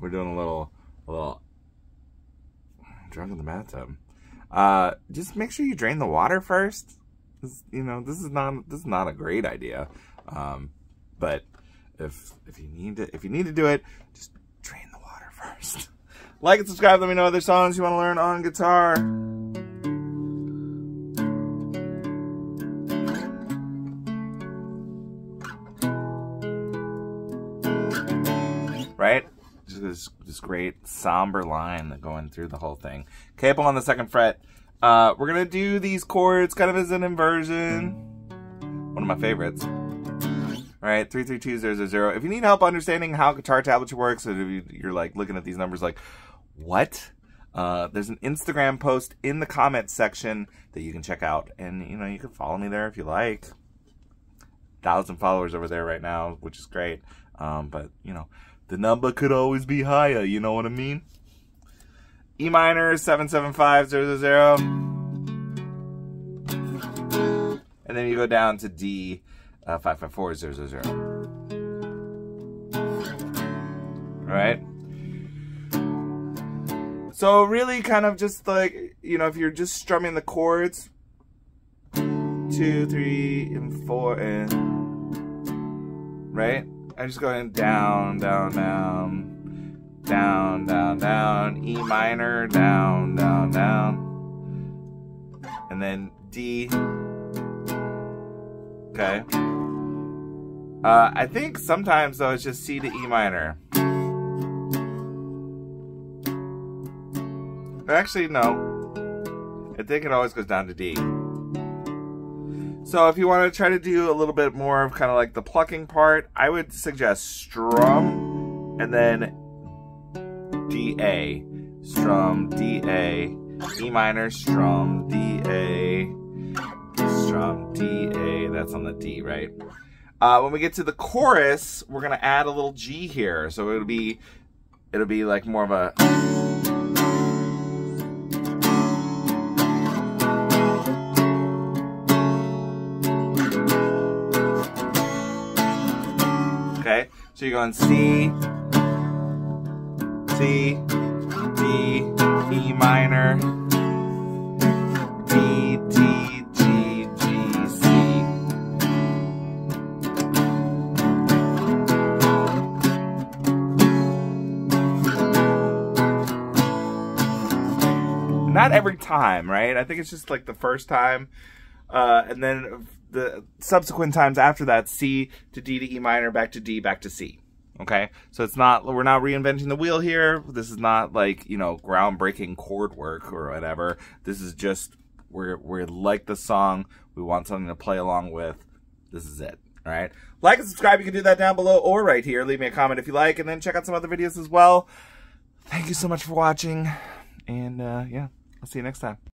we're doing a little, a little drunk in the bathtub. Uh, just make sure you drain the water first. This, you know, this is not this is not a great idea. Um, but if if you need to if you need to do it, just drain the water first. like and subscribe. Let me know other songs you want to learn on guitar. This, this great somber line going through the whole thing. Capo on the second fret. Uh, we're gonna do these chords kind of as an inversion. One of my favorites. All right, 332000. If you need help understanding how guitar tablature works, or if you're like looking at these numbers like, what? Uh, there's an Instagram post in the comments section that you can check out. And, you know, you can follow me there if you like. Thousand followers over there right now, which is great. Um, but, you know, the number could always be higher, you know what I mean? E minor 77500. And then you go down to D uh, 554000. Right? So really kind of just like, you know, if you're just strumming the chords, two, three, and four, and, right? I'm just going down, down, down, down, down, down, E minor, down, down, down, and then D, okay? Uh, I think sometimes though it's just C to E minor. Actually, no. I think it always goes down to D. So if you want to try to do a little bit more of kind of like the plucking part, I would suggest strum and then D A, strum D A, E minor, strum D A, strum D A. That's on the D, right? Uh, when we get to the chorus, we're gonna add a little G here, so it'll be it'll be like more of a so you're going C, C, D, E minor, D, D, G, G, C. Not every time, right? I think it's just like the first time. Uh, and then the subsequent times after that, C to D to E minor, back to D, back to C. Okay, so it's not we're not reinventing the wheel here. This is not like you know groundbreaking chord work or whatever. This is just we're we're like the song. We want something to play along with. This is it. All right, like and subscribe. You can do that down below or right here. Leave me a comment if you like, and then check out some other videos as well. Thank you so much for watching, and uh, yeah, I'll see you next time.